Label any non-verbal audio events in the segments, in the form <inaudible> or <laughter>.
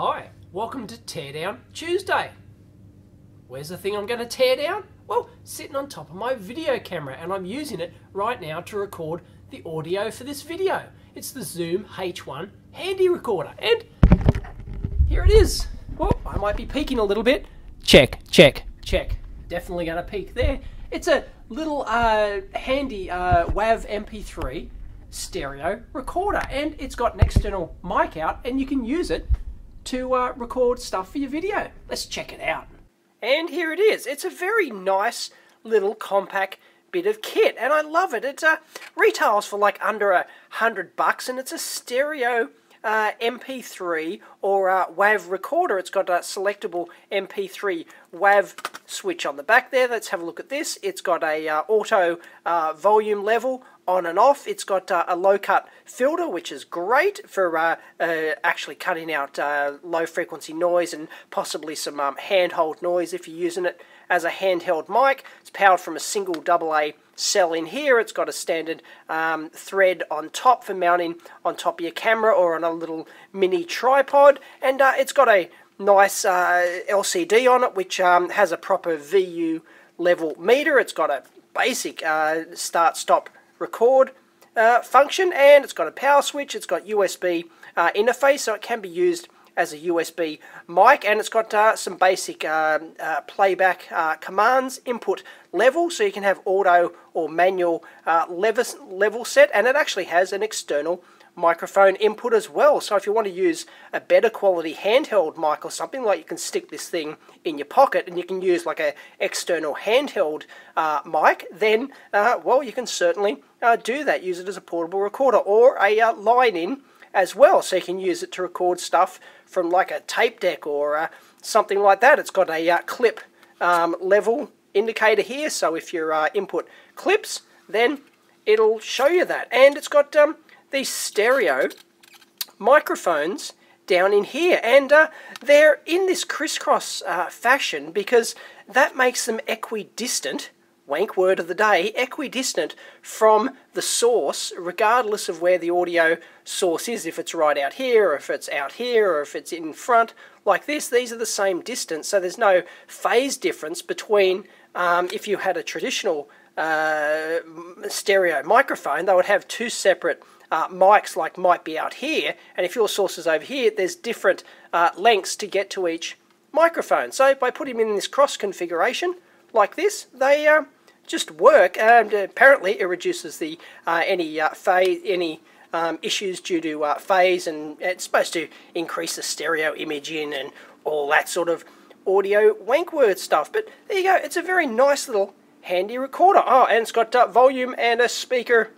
Hi, welcome to Teardown Tuesday. Where's the thing I'm going to tear down? Well, sitting on top of my video camera and I'm using it right now to record the audio for this video. It's the Zoom H1 handy recorder and here it is. Well, I might be peeking a little bit. Check, check, check. Definitely going to peek there. It's a little uh, handy uh, WAV MP3 stereo recorder and it's got an external mic out and you can use it to uh, record stuff for your video. Let's check it out. And here it is. It's a very nice little compact bit of kit and I love it. It uh, retails for like under a hundred bucks and it's a stereo uh, MP3 or uh, WAV recorder. It's got a selectable MP3 WAV switch on the back there. Let's have a look at this. It's got a uh, auto uh, volume level on and off. It's got uh, a low cut filter, which is great for uh, actually cutting out low frequency noise and possibly some um, handhold noise if you're using it as a handheld mic. It's powered from a single AA cell in here. It's got a standard um, thread on top for mounting on top of your camera or on a little mini tripod. And uh, it's got a nice uh, LCD on it which um, has a proper VU level meter. It's got a basic uh, start-stop record uh, function and it's got a power switch. It's got USB uh, interface so it can be used as a USB mic and it's got uh, some basic uh, uh, playback uh, commands input level so you can have auto or manual uh, level set and it actually has an external microphone input as well. So if you want to use a better quality handheld mic or something like you can stick this thing in your pocket and you can use like a external handheld uh, mic then well you can certainly do that. Use it as a portable recorder or a line in as well. So you can use it to record stuff from like a tape deck or uh, something like that. It's got a uh, clip um, level indicator here. So if your uh, input clips then it'll show you that. And it's got um, these stereo microphones down in here. And uh, they're in this crisscross uh, fashion because that makes them equidistant wank word of the day, equidistant from the source, regardless of where the audio source is, if it's right out here, or if it's out here, or if it's in front, like this, these are the same distance, so there's no phase difference between um, if you had a traditional uh, stereo microphone, they would have two separate uh, mics like might be out here, and if your source is over here, there's different uh, lengths to get to each microphone. So by putting them in this cross configuration, like this, they uh, just work, and apparently it reduces the uh, any uh, phase, any um, issues due to uh, phase, and it's supposed to increase the stereo imaging and all that sort of audio wank word stuff. But there you go, it's a very nice little handy recorder. Oh, and it's got uh, volume and a speaker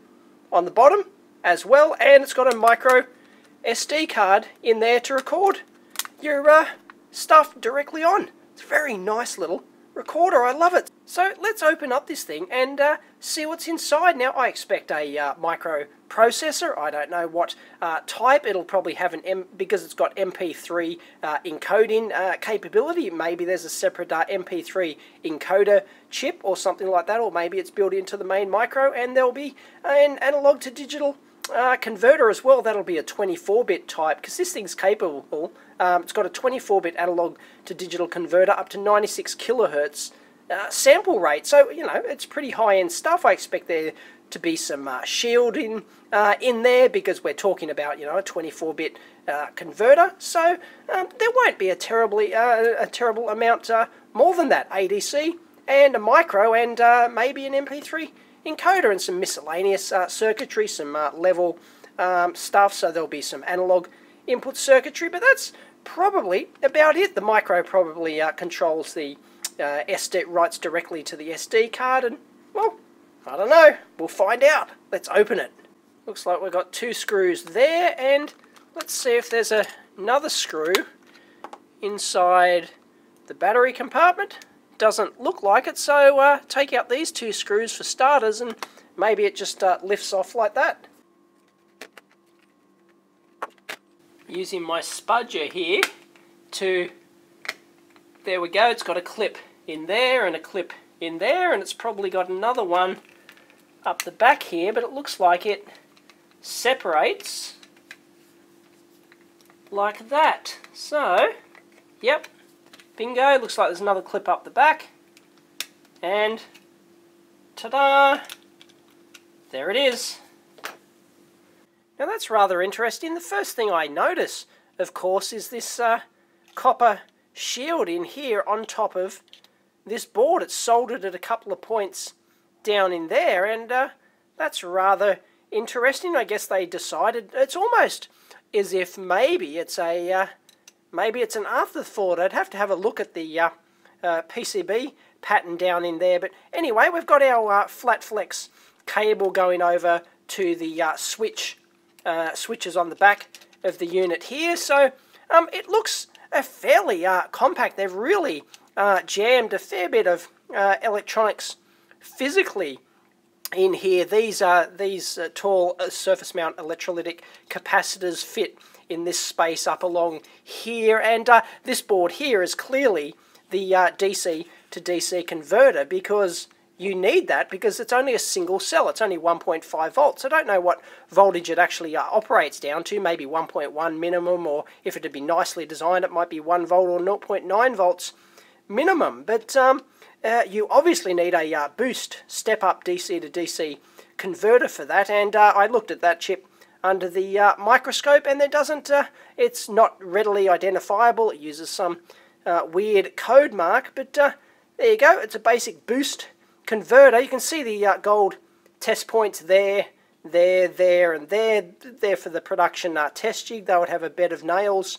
on the bottom as well, and it's got a micro SD card in there to record your uh, stuff directly on. It's a very nice little recorder. I love it. So let's open up this thing and uh, see what's inside. Now I expect a uh, microprocessor. I don't know what uh, type. It'll probably have an M because it's got MP3 uh, encoding uh, capability. Maybe there's a separate uh, MP3 encoder chip or something like that, or maybe it's built into the main micro, and there'll be an analog to digital uh, converter as well. That'll be a 24-bit type because this thing's capable. Um, it's got a 24-bit analog to digital converter up to 96 kilohertz uh, sample rate. So you know it's pretty high-end stuff. I expect there to be some uh, shielding uh, in there because we're talking about you know a 24-bit uh, converter. So um, there won't be a terribly uh, a terrible amount more than that ADC and a micro and maybe an MP3 encoder and some miscellaneous uh, circuitry, some uh, level um, stuff, so there'll be some analog input circuitry, but that's probably about it. The micro probably uh, controls the uh, SD, writes directly to the SD card, and, well, I don't know. We'll find out. Let's open it. Looks like we've got two screws there, and let's see if there's a, another screw inside the battery compartment doesn't look like it, so uh, take out these two screws for starters and maybe it just uh, lifts off like that. Using my spudger here to, there we go, it's got a clip in there and a clip in there and it's probably got another one up the back here, but it looks like it separates like that. So, yep, bingo, looks like there's another clip up the back. And, ta-da, there it is. Now that's rather interesting. The first thing I notice, of course, is this uh, copper shield in here on top of this board. It's soldered at a couple of points down in there, and uh, that's rather interesting. I guess they decided it's almost as if maybe it's a uh, maybe it's an afterthought. I'd have to have a look at the uh, uh PCB pattern down in there. But anyway, we've got our uh, flat flex cable going over to the uh, switch switches on the back of the unit here. So um, it looks fairly compact. They've really jammed a fair bit of electronics physically in here. These are these uh, tall uh, surface mount electrolytic capacitors fit in this space up along here, and uh, this board here is clearly the uh, DC to DC converter because you need that because it's only a single cell. It's only 1.5 volts. I don't know what voltage it actually uh, operates down to, maybe 1.1 minimum, or if it had been nicely designed, it might be 1 volt or 0.9 volts minimum. But um, uh, you obviously need a uh, boost step-up DC to DC converter for that, and uh, I looked at that chip under the uh, microscope, and there doesn't, uh, it's not readily identifiable. It uses some uh, weird code mark, but there you go. It's a basic boost converter. You can see the gold test points there, there, there, and there. There for the production test jig. They would have a bed of nails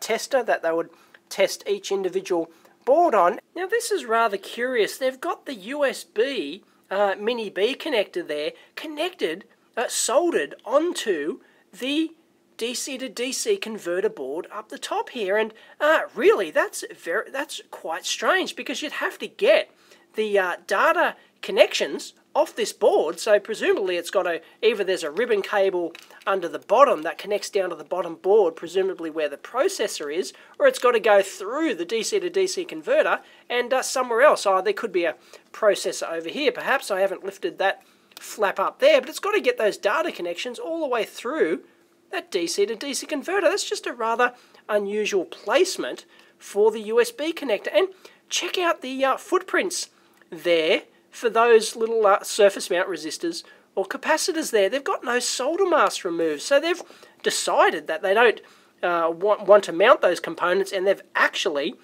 tester that they would test each individual board on. Now this is rather curious. They've got the USB uh, mini B connector there connected, uh, soldered onto the DC to DC converter board up the top here. And uh, really that's very that's quite strange because you'd have to get the uh, data connections off this board. So presumably it's got a either there's a ribbon cable under the bottom that connects down to the bottom board presumably where the processor is or it's got to go through the DC to DC converter and uh, somewhere else. Oh there could be a processor over here perhaps. I haven't lifted that flap up there but it's got to get those data connections all the way through that DC to DC converter that's just a rather unusual placement for the USB connector and check out the uh, footprints there for those little uh, surface mount resistors or capacitors there. They've got no solder mask removed, so they've decided that they don't uh, want, want to mount those components and they've actually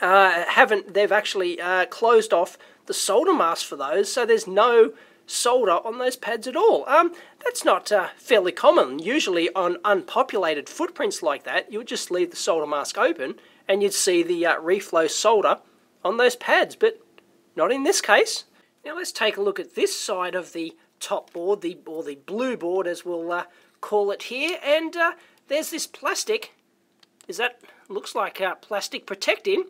uh, haven't they've actually uh, closed off the solder mask for those so there's no solder on those pads at all. Um, that's not uh, fairly common. Usually on unpopulated footprints like that, you would just leave the solder mask open and you'd see the uh, reflow solder on those pads, but not in this case. Now let's take a look at this side of the top board, the or the blue board as we'll uh, call it here, and uh, there's this plastic. Is that looks like uh, plastic protecting?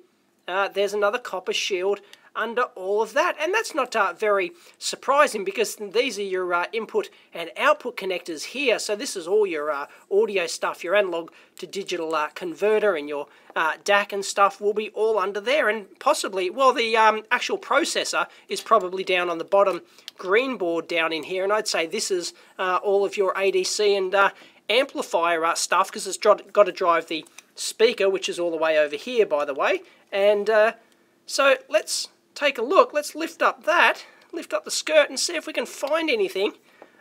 Uh, there's another copper shield under all of that. And that's not uh, very surprising because these are your uh, input and output connectors here. So this is all your uh, audio stuff, your analog to digital uh, converter and your uh, DAC and stuff will be all under there. And possibly, well, the um, actual processor is probably down on the bottom green board down in here. And I'd say this is uh, all of your ADC and amplifier stuff because it's got to drive the speaker, which is all the way over here, by the way. And so let's take a look. Let's lift up that, lift up the skirt and see if we can find anything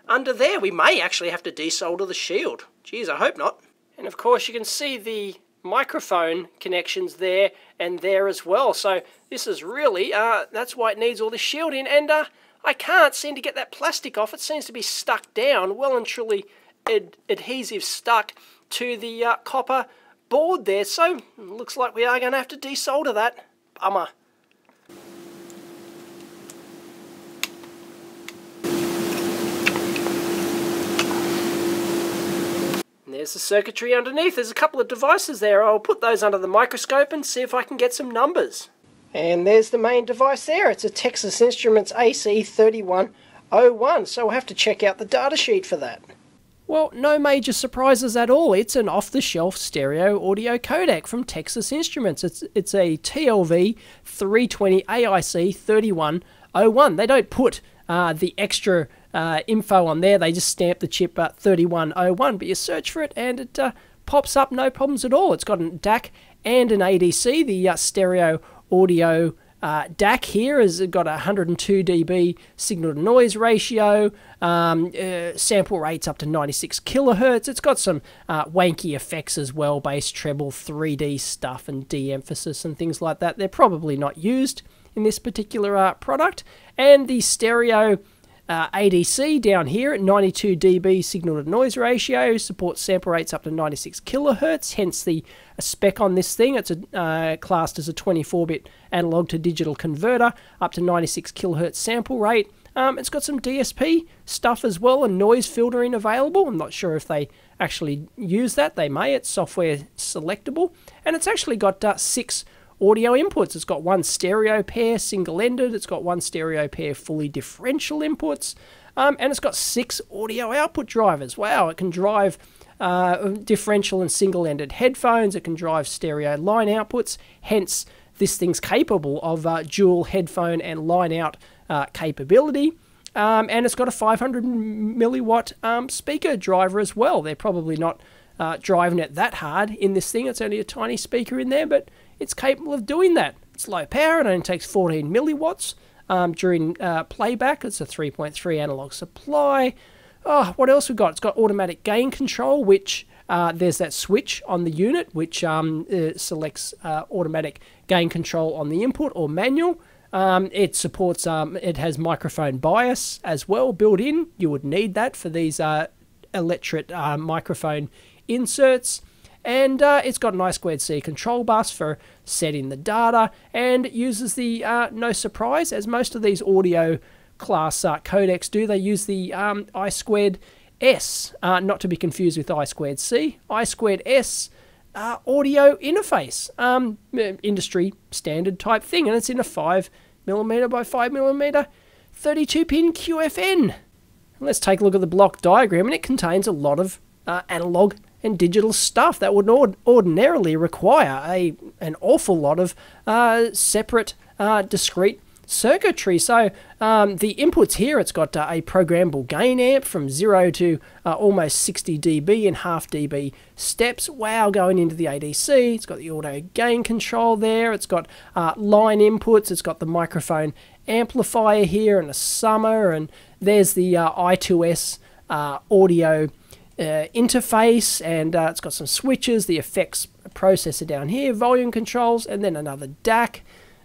under there. We may actually have to desolder the shield. Geez, I hope not. And of course you can see the microphone connections there and there as well. So this is really, uh, that's why it needs all the shielding. And uh, I can't seem to get that plastic off. It seems to be stuck down, well and truly ad adhesive stuck to the uh, copper board there. So looks like we are going to have to desolder that. Bummer. There's the circuitry underneath. There's a couple of devices there. I'll put those under the microscope and see if I can get some numbers. And there's the main device there. It's a Texas Instruments AC3101, so we'll have to check out the datasheet for that. Well, no major surprises at all. It's an off-the-shelf stereo audio codec from Texas Instruments. It's it's a TLV 320 AIC 3101. They don't put uh, the extra uh, info on there. They just stamp the chip at 3101, but you search for it and it uh, pops up no problems at all. It's got a DAC and an ADC, the uh, stereo audio uh, DAC here has got a 102 dB signal to noise ratio, um, uh, sample rates up to 96 kilohertz. It's got some uh, wanky effects as well, bass treble, 3D stuff, and de-emphasis and things like that. They're probably not used in this particular uh, product. And the stereo uh, ADC down here at 92 dB signal to noise ratio supports sample rates up to 96 kilohertz. Hence the spec on this thing. It's a, uh, classed as a 24-bit analog to digital converter up to 96 kilohertz sample rate. Um, it's got some DSP stuff as well and noise filtering available. I'm not sure if they actually use that. They may. It's software selectable, and it's actually got uh, six audio inputs. It's got one stereo pair single-ended. It's got one stereo pair fully differential inputs. Um, and it's got six audio output drivers. Wow, it can drive uh, differential and single-ended headphones. It can drive stereo line outputs. Hence, this thing's capable of uh, dual headphone and line out uh, capability. Um, and it's got a 500 milliwatt um, speaker driver as well. They're probably not uh, driving it that hard in this thing. It's only a tiny speaker in there, but it's capable of doing that. It's low power, it only takes 14 milliwatts. Um, during uh, playback, it's a 3.3 analog supply. Oh, what else we got? It's got automatic gain control, which uh, there's that switch on the unit, which um, uh, selects uh, automatic gain control on the input or manual. Um, it supports, um, it has microphone bias as well built in. You would need that for these uh, electret uh, microphone inserts and uh, it's got an I squared C control bus for setting the data and uses the uh, no surprise as most of these audio class uh, codecs do they use the um, I squared S uh, not to be confused with I squared C. I squared S uh, audio interface um, industry standard type thing and it's in a 5 millimeter by 5 millimeter 32 pin QFN let's take a look at the block diagram and it contains a lot of uh, analog and digital stuff that would ord- ordinarily require a an awful lot of uh, separate, uh, discrete circuitry. So um, the inputs here, it's got uh, a programmable gain amp from zero to uh, almost 60 dB in half dB steps. Wow, going into the ADC. It's got the auto gain control there. It's got uh, line inputs. It's got the microphone amplifier here and a summer, and there's the uh, I2S audio uh, interface and uh, it's got some switches, the effects processor down here, volume controls, and then another DAC.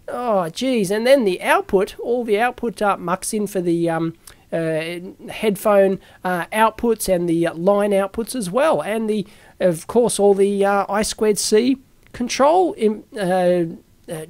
Oh, geez. And then the output, all the output uh, mux in for the um, uh, headphone uh, outputs and the line outputs as well. And the, of course, all the uh, I squared C control in, uh,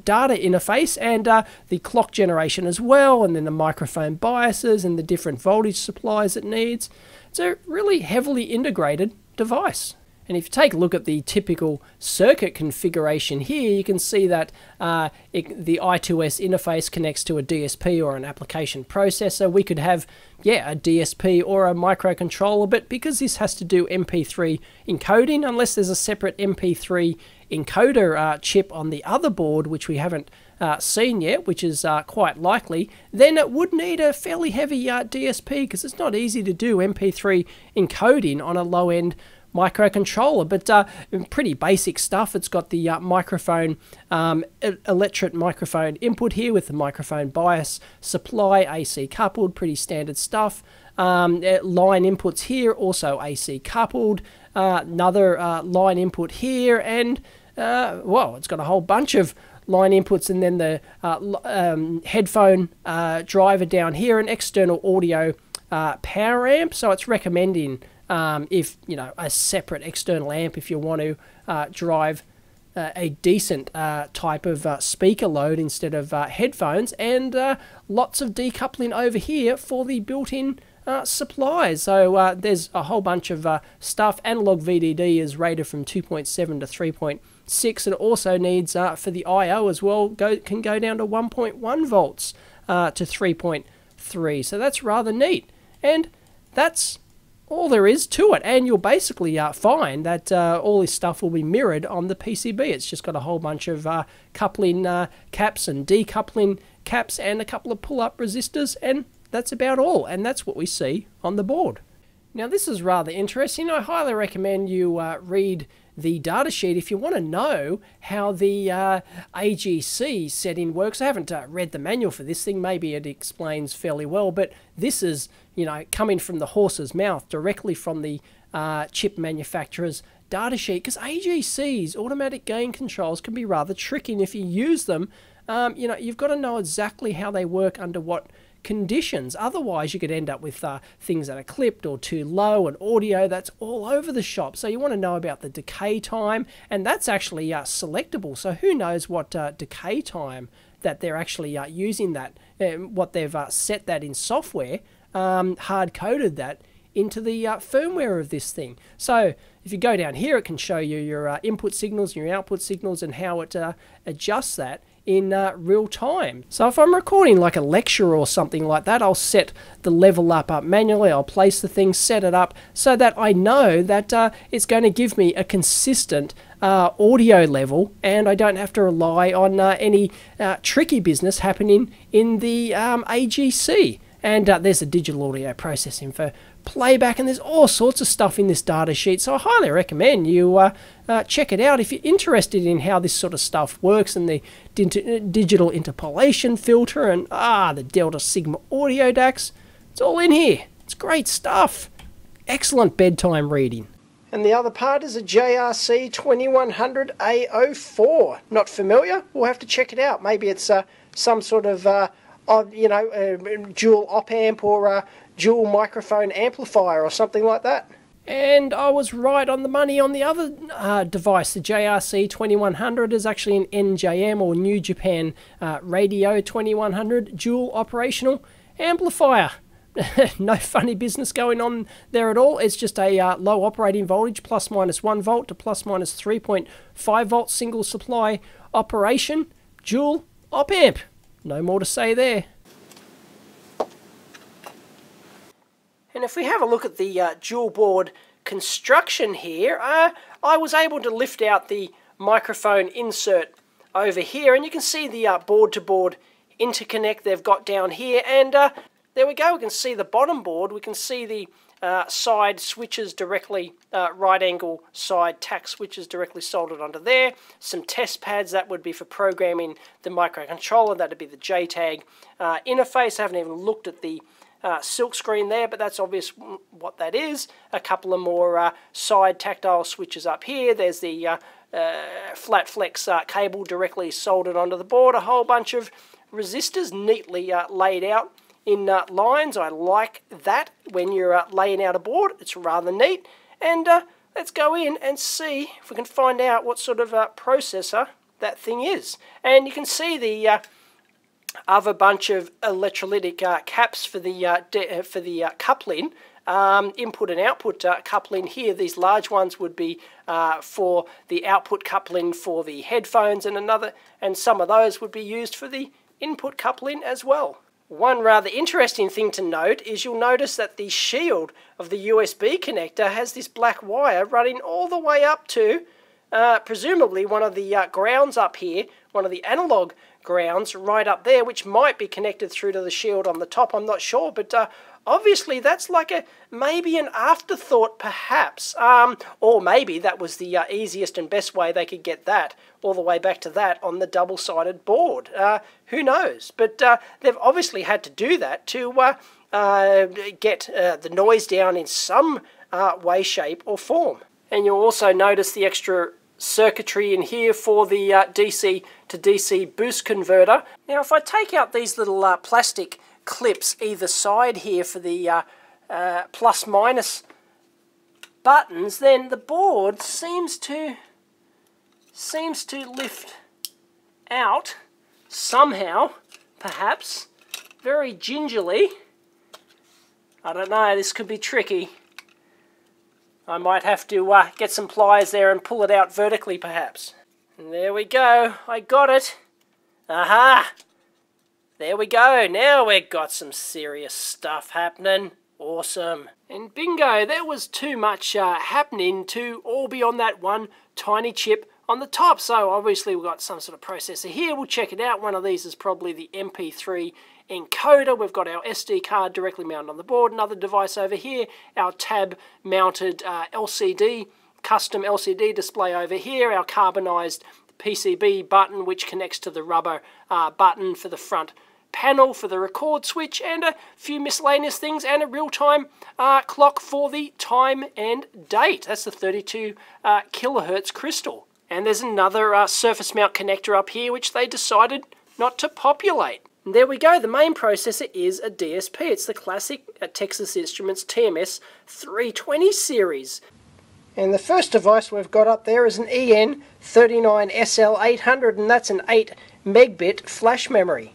data interface and uh, the clock generation as well, and then the microphone biases and the different voltage supplies it needs. It's a really heavily integrated device. And if you take a look at the typical circuit configuration here, you can see that uh, it, the I2S interface connects to a DSP or an application processor. We could have, yeah, a DSP or a microcontroller, but because this has to do MP3 encoding, unless there's a separate MP3 encoder uh, chip on the other board, which we haven't uh, seen yet, which is uh, quite likely, then it would need a fairly heavy uh, DSP because it's not easy to do MP3 encoding on a low end microcontroller, but uh, pretty basic stuff. It's got the uh, microphone, um, electret microphone input here with the microphone bias supply, AC coupled, pretty standard stuff. Um, uh, line inputs here, also AC coupled. another line input here, and well, it's got a whole bunch of line inputs and then the uh, um, headphone uh, driver down here, an external audio uh, power amp. So it's recommending um, if you know a separate external amp if you want to uh, drive uh, a decent uh, type of speaker load instead of headphones, and lots of decoupling over here for the built-in uh, supplies. So uh, there's a whole bunch of uh, stuff. Analog VDD is rated from 2.7 to 3.6. and also needs uh, for the I/O as well. Go can go down to 1.1 volts uh, to 3.3. So that's rather neat. And that's all there is to it. And you'll basically uh, find that all this stuff will be mirrored on the PCB. It's just got a whole bunch of coupling caps and decoupling caps and a couple of pull-up resistors and that's about all, and that's what we see on the board. Now, this is rather interesting. I highly recommend you uh, read the datasheet if you want to know how the uh, AGC setting works. I haven't uh, read the manual for this thing. Maybe it explains fairly well, but this is, you know, coming from the horse's mouth directly from the uh, chip manufacturer's datasheet because AGCs, automatic gain controls, can be rather tricky. And if you use them, um, you know, you've got to know exactly how they work under what conditions. Otherwise, you could end up with uh, things that are clipped or too low and audio that's all over the shop. So you want to know about the decay time, and that's actually uh, selectable. So who knows what uh, decay time that they're actually uh, using that, um, what they've uh, set that in software, um, hard coded that into the uh, firmware of this thing. So if you go down here, it can show you your input signals, your output signals, and how it adjusts that in uh, real time. So if I'm recording like a lecture or something like that, I'll set the level up, up manually, I'll place the thing, set it up so that I know that uh, it's going to give me a consistent uh, audio level and I don't have to rely on uh, any uh, tricky business happening in the um, AGC. And uh, there's a digital audio processing for playback, and there's all sorts of stuff in this data sheet. So I highly recommend you uh, uh, check it out if you're interested in how this sort of stuff works and the digital interpolation filter and ah the Delta Sigma audio DACs. It's all in here. It's great stuff. Excellent bedtime reading. And the other part is a JRC 2100A04. Not familiar? We'll have to check it out. Maybe it's uh, some sort of, uh, you know, uh, dual op amp or uh, dual microphone amplifier or something like that. And I was right on the money on the other uh, device. The JRC 2100 is actually an NJM or New Japan uh, Radio 2100 dual operational amplifier. <laughs> no funny business going on there at all. It's just a uh, low operating voltage, plus minus 1 volt to plus minus 3.5 volt single supply operation, dual op amp. No more to say there. And if we have a look at the uh, dual board construction here, uh, I was able to lift out the microphone insert over here. And you can see the uh, board-to-board -board interconnect they've got down here. And uh, there we go, we can see the bottom board, we can see the uh, side switches directly, uh, right angle side tact switches directly soldered onto there. Some test pads, that would be for programming the microcontroller, that would be the JTAG interface. I haven't even looked at the uh, silk screen there, but that's obvious what that is. A couple of more uh, side tactile switches up here. There's the uh, uh flat flex uh, cable directly soldered onto the board. A whole bunch of resistors neatly uh, laid out in lines. I like that when you're laying out a board. It's rather neat. And let's go in and see if we can find out what sort of processor that thing is. And you can see the a bunch of electrolytic uh, caps for the uh, uh for the uh, coupling. Um, input and output uh, coupling here. These large ones would be for the output coupling for the headphones, and another, and some of those would be used for the input coupling as well. One rather interesting thing to note is you'll notice that the shield of the USB connector has this black wire running all the way up to uh, presumably one of the uh, grounds up here, one of the analog grounds right up there, which might be connected through to the shield on the top. I'm not sure, but uh, obviously that's like a maybe an afterthought, perhaps, um, or maybe that was the uh, easiest and best way they could get that all the way back to that on the double-sided board. Uh, who knows? But uh, they've obviously had to do that to uh, uh, get the noise down in some way, shape, or form. And you'll also notice the extra circuitry in here for the uh, DC to DC boost converter. Now if I take out these little uh, plastic clips either side here for the uh, uh plus minus buttons then the board seems to seems to lift out somehow perhaps very gingerly I don't know this could be tricky I might have to uh, get some pliers there and pull it out vertically perhaps. And there we go, I got it. Aha! There we go, now we've got some serious stuff happening. Awesome. And bingo, there was too much uh, happening to all be on that one tiny chip on the top. So obviously we've got some sort of processor here. We'll check it out. One of these is probably the MP3 encoder. We've got our SD card directly mounted on the board. Another device over here, our tab mounted uh, LCD custom LCD display over here, our carbonized PCB button which connects to the rubber uh, button for the front panel for the record switch and a few miscellaneous things and a real-time uh, clock for the time and date. That's the 32 uh, kilohertz crystal. And there's another uh, surface mount connector up here which they decided not to populate. And there we go, the main processor is a DSP. It's the classic uh, Texas Instruments TMS 320 series. And the first device we've got up there is an EN39SL800 and that's an 8 megbit flash memory.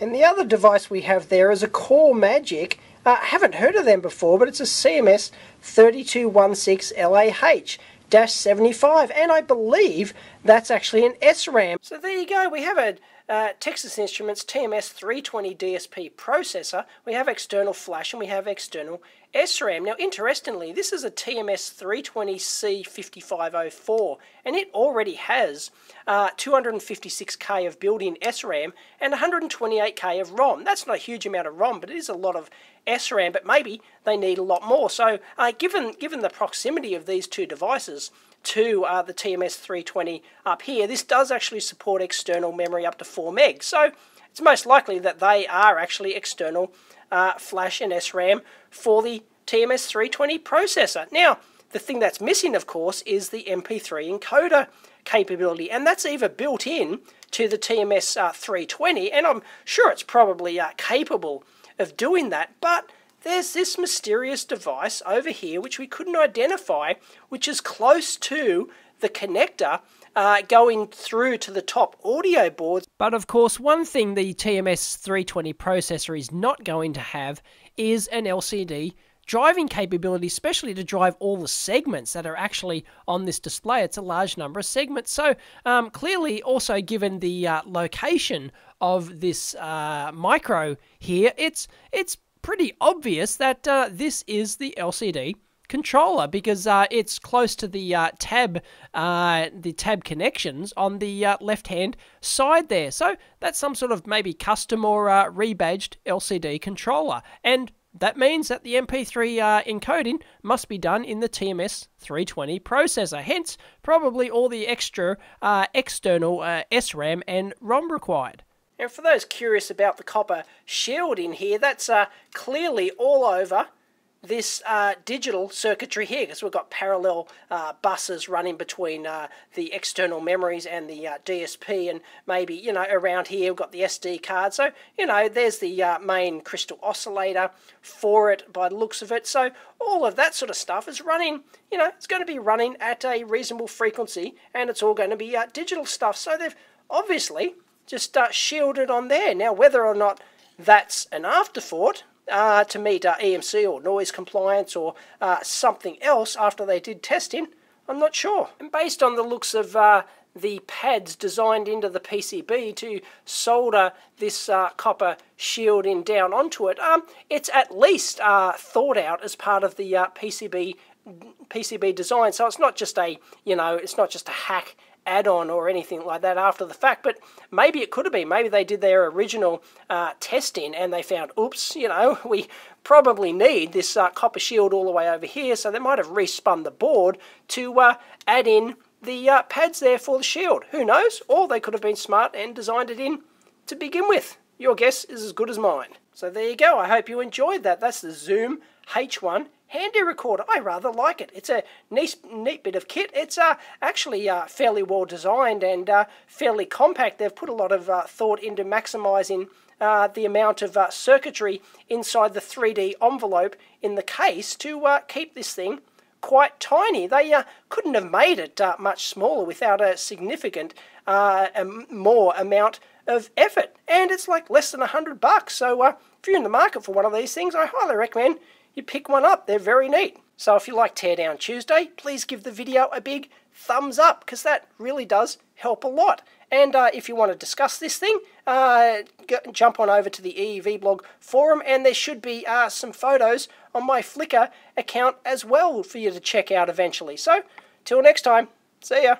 And the other device we have there is a Core Magic. I uh, haven't heard of them before, but it's a CMS 3216LAH. 75 and I believe that's actually an SRAM. So there you go, we have a uh, Texas Instruments TMS 320 DSP processor, we have external flash and we have external SRAM. Now interestingly, this is a TMS 320C5504 and it already has uh, 256K of built-in SRAM and 128K of ROM. That's not a huge amount of ROM, but it is a lot of SRAM, but maybe they need a lot more. So uh, given, given the proximity of these two devices, to uh, the TMS 320 up here, this does actually support external memory up to 4 meg. So it's most likely that they are actually external uh, flash and SRAM for the TMS 320 processor. Now, the thing that's missing, of course, is the MP3 encoder capability, and that's either built in to the TMS uh, 320, and I'm sure it's probably uh, capable of doing that, but there's this mysterious device over here which we couldn't identify, which is close to the connector uh, going through to the top audio boards. But of course, one thing the TMS 320 processor is not going to have is an LCD driving capability, especially to drive all the segments that are actually on this display. It's a large number of segments. So um, clearly, also given the uh, location of this uh, micro here, it's it's pretty obvious that uh, this is the LCD controller because uh, it's close to the uh, tab uh, the tab connections on the uh, left hand side there. So that's some sort of maybe custom or uh, rebadged LCD controller. And that means that the MP3 uh, encoding must be done in the TMS 320 processor, hence probably all the extra external SRAM and ROM required. And for those curious about the copper shield in here, that's uh, clearly all over this uh, digital circuitry here because we've got parallel uh, buses running between uh, the external memories and the uh, DSP and maybe you know around here we've got the SD card. So you know there's the uh, main crystal oscillator for it by the looks of it. So all of that sort of stuff is running you know it's going to be running at a reasonable frequency and it's all going to be uh, digital stuff. So they've obviously just uh, shielded on there. Now, whether or not that's an afterthought uh, to meet uh, EMC or noise compliance or uh, something else after they did testing, I'm not sure. And based on the looks of uh, the pads designed into the PCB to solder this uh, copper shield in down onto it, um, it's at least thought out as part of the PCB PCB design. So it's not just a, you know, it's not just a hack add-on or anything like that after the fact, but maybe it could have been. Maybe they did their original uh, testing and they found, oops, you know, <laughs> we probably need this uh, copper shield all the way over here, so they might have respun the board to uh, add in the uh, pads there for the shield. Who knows? Or they could have been smart and designed it in to begin with. Your guess is as good as mine. So there you go. I hope you enjoyed that. That's the Zoom H1 handy recorder. I rather like it. It's a neat, neat bit of kit. It's uh, actually uh, fairly well designed and uh, fairly compact. They've put a lot of uh, thought into maximising uh, the amount of uh, circuitry inside the 3D envelope in the case to keep this thing quite tiny. They couldn't have made it much smaller without a significant more amount of effort. And it's like less than a hundred bucks. So if you're in the market for one of these things, I highly recommend you pick one up. They're very neat. So if you like Teardown Tuesday, please give the video a big thumbs up because that really does help a lot. And uh, if you want to discuss this thing, uh, jump on over to the EEVblog forum and there should be uh, some photos on my Flickr account as well for you to check out eventually. So, till next time, see ya.